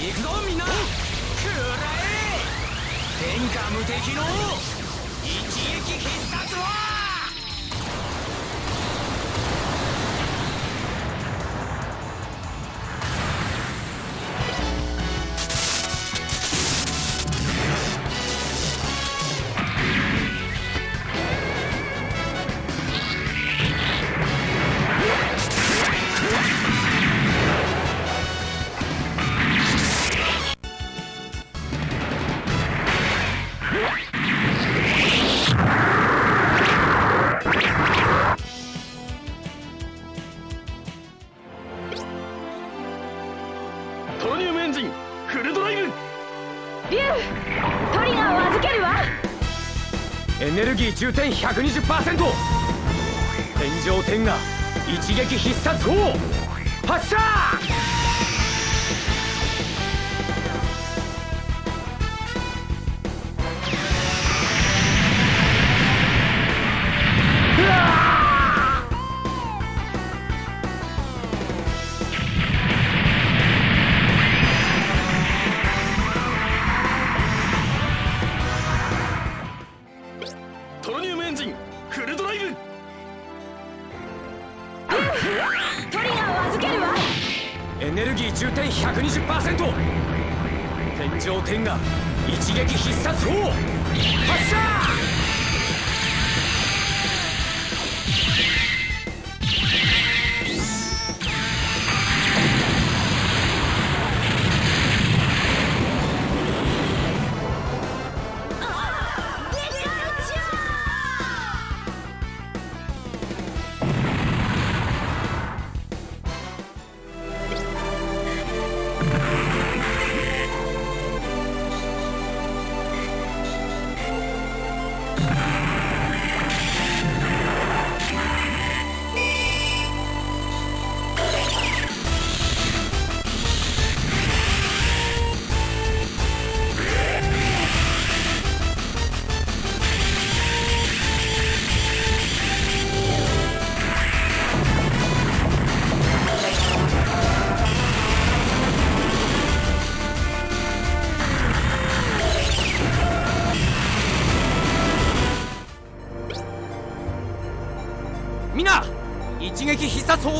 行くぞみんな。くらえ天下無敵の一撃必殺はネルギー充填120%天上天が一撃必殺砲発射!ルギー充填 120%! 天井天が一撃必殺砲発射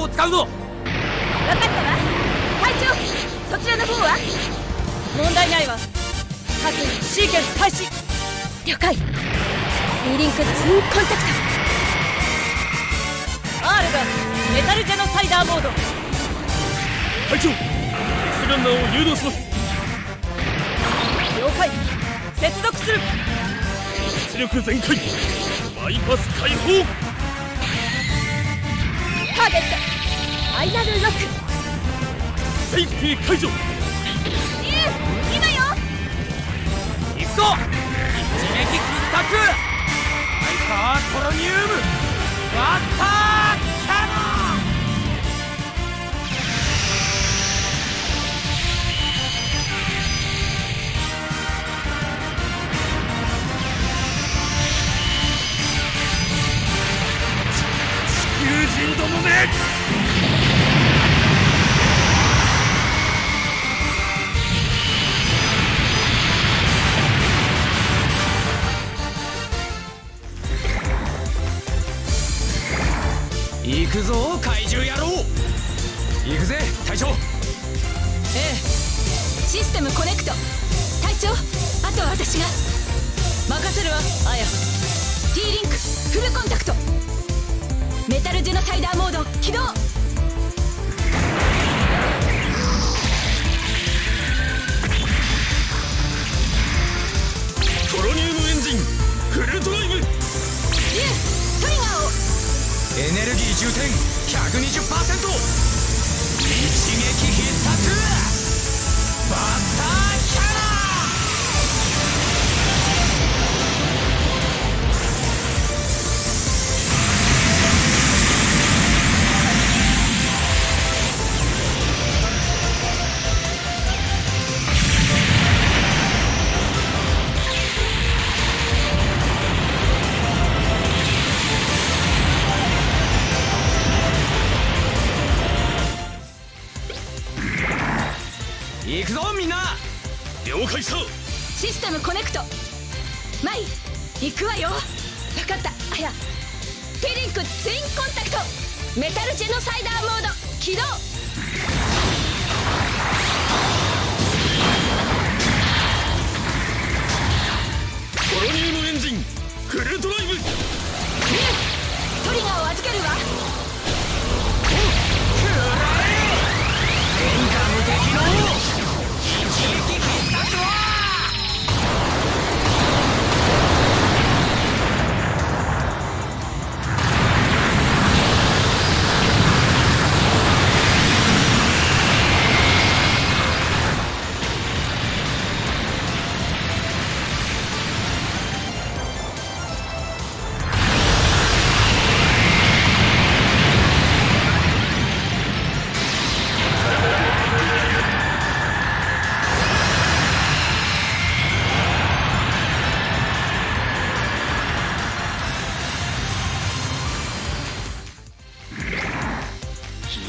を使うぞ。分かったわ。隊長そちらの方は？問題ないわ。各シーケンス開始。了解。B リンク2コンタクト。R がメタルジェノサイダーモード。隊長 X ランナーを誘導します。了解。接続する。出力全開。バイパス開放ターゲット。ファイナルロックセーフティー解除。今よ。行くぞ。一撃必殺ハイパートロニウム。バスター行くぞ怪獣野郎。行くぜ隊長。ええ。システムコネクト。隊長あとは私が。任せるわアヤ T リン。クフルコンタクト。メタルジェノサイダーモード起動。了解さシステムコネクト。マイ行くわよ。分かった。あや。T リンクツインコンタクト。メタルジェノサイダーモード。起動。コロニウムエンジンフルドライブ。トリガーを預けるわ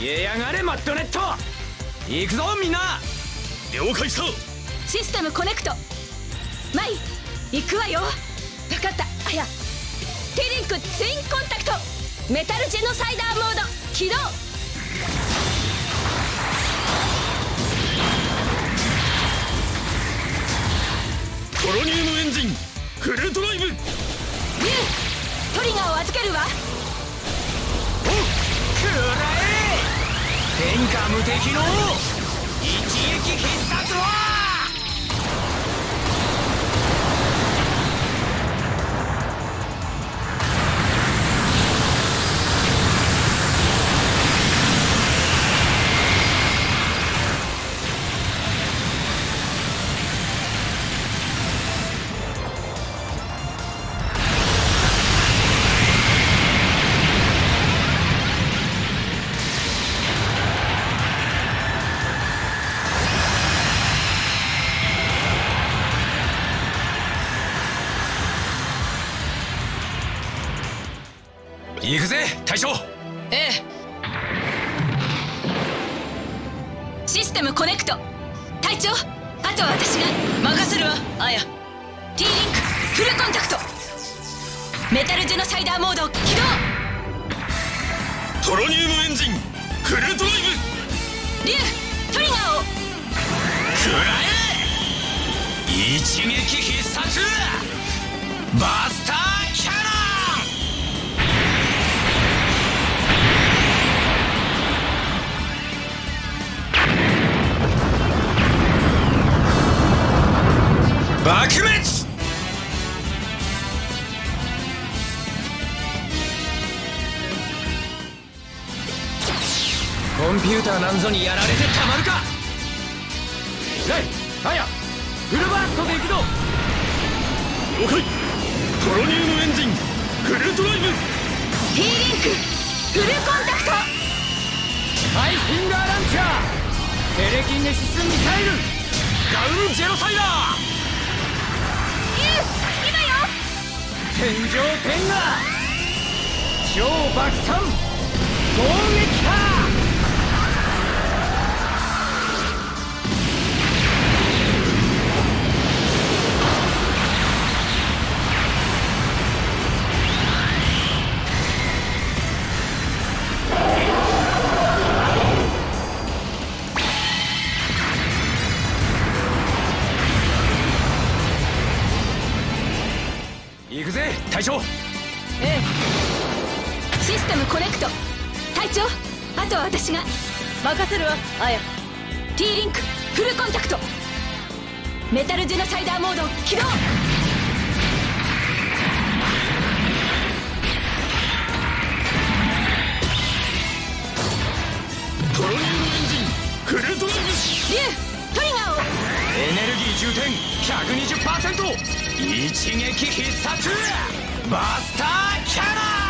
消えやがれマッドネット。行くぞみんな。了解した。システムコネクト。マイ行くわよ。分かった。あや。テリンクツインコンタクト。メタルジェノサイダーモード。起動。敵の一撃必殺は行くぜ隊長ええ。システムコネクト。隊長あとは私が任せるわ。あや。T リンクフルコンタクト。メタルジェノサイダーモード起動。トロニウムエンジンフルドライリュウトリガーを。くらえ。一撃必殺。バスターン爆滅！コンピューターなんぞにやられてたまるか！ライアヤフルバーストで行くぞ！了解トロニウムエンジンフルドライブ！リンクフルコンタクト！ハイフィンガーランチャー！テレキネシスミサイル！ガウンジェノサイダー天上天下超爆散攻撃波行くぜ隊長。ええ。システムコネクト。隊長あとは私が。任せるわあや T リンクフルコンタクト。メタルジェノサイダーモード起動。トロニウムエンジンフルドリュウトリガーを。エネルギー充填120%一撃必殺バスターキャノン